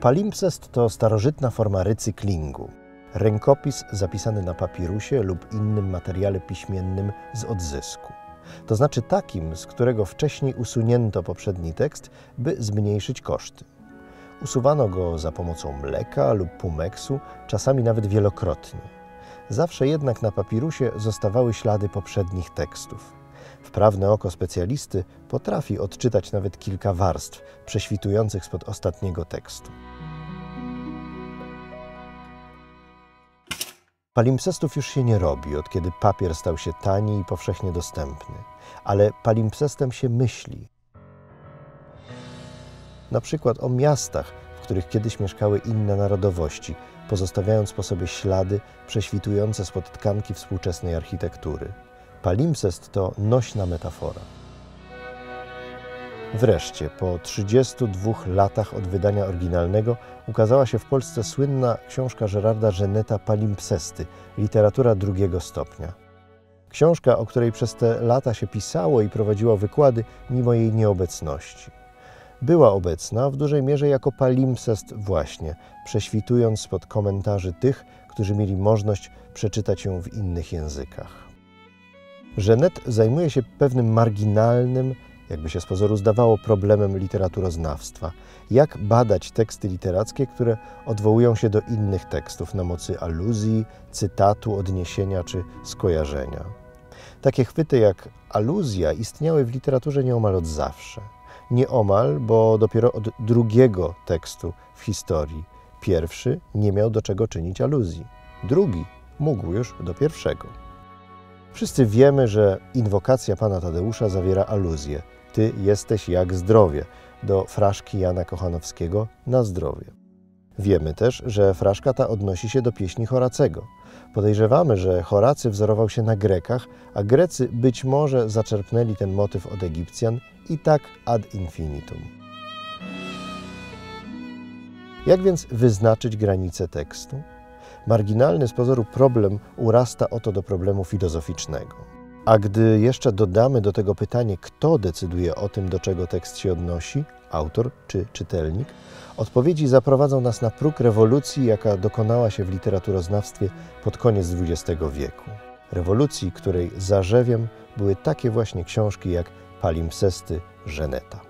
Palimpsest to starożytna forma recyklingu. Rękopis zapisany na papirusie lub innym materiale piśmiennym z odzysku. To znaczy takim, z którego wcześniej usunięto poprzedni tekst, by zmniejszyć koszty. Usuwano go za pomocą mleka lub pumeksu, czasami nawet wielokrotnie. Zawsze jednak na papirusie zostawały ślady poprzednich tekstów. Wprawne oko specjalisty potrafi odczytać nawet kilka warstw prześwitujących spod ostatniego tekstu. Palimpsestów już się nie robi, od kiedy papier stał się tani i powszechnie dostępny, ale palimpsestem się myśli. Na przykład o miastach, w których kiedyś mieszkały inne narodowości, pozostawiając po sobie ślady prześwitujące spod tkanki współczesnej architektury. Palimpsest to nośna metafora. Wreszcie, po 32 latach od wydania oryginalnego, ukazała się w Polsce słynna książka Gerarda Żeneta Palimpsesty, literatura drugiego stopnia. Książka, o której przez te lata się pisało i prowadziło wykłady, mimo jej nieobecności. Była obecna w dużej mierze jako palimpsest właśnie, prześwitując spod komentarzy tych, którzy mieli możliwość przeczytać ją w innych językach. Żenet zajmuje się pewnym marginalnym, jakby się z pozoru zdawało, problemem literaturoznawstwa. Jak badać teksty literackie, które odwołują się do innych tekstów na mocy aluzji, cytatu, odniesienia czy skojarzenia. Takie chwyty jak aluzja istniały w literaturze nieomal od zawsze. Nieomal, bo dopiero od drugiego tekstu w historii. Pierwszy nie miał do czego czynić aluzji. Drugi mógł już do pierwszego. Wszyscy wiemy, że inwokacja pana Tadeusza zawiera aluzję. Ty jesteś jak zdrowie do fraszki Jana Kochanowskiego na zdrowie. Wiemy też, że fraszka ta odnosi się do pieśni Horacego. Podejrzewamy, że Horacy wzorował się na Grekach, a Grecy być może zaczerpnęli ten motyw od Egipcjan i tak ad infinitum. Jak więc wyznaczyć granice tekstu? Marginalny z pozoru problem urasta oto do problemu filozoficznego. A gdy jeszcze dodamy do tego pytanie, kto decyduje o tym, do czego tekst się odnosi, autor czy czytelnik, odpowiedzi zaprowadzą nas na próg rewolucji, jaka dokonała się w literaturoznawstwie pod koniec XX wieku. Rewolucji, której zarzewiem były takie właśnie książki jak Palimpsesty Żeneta.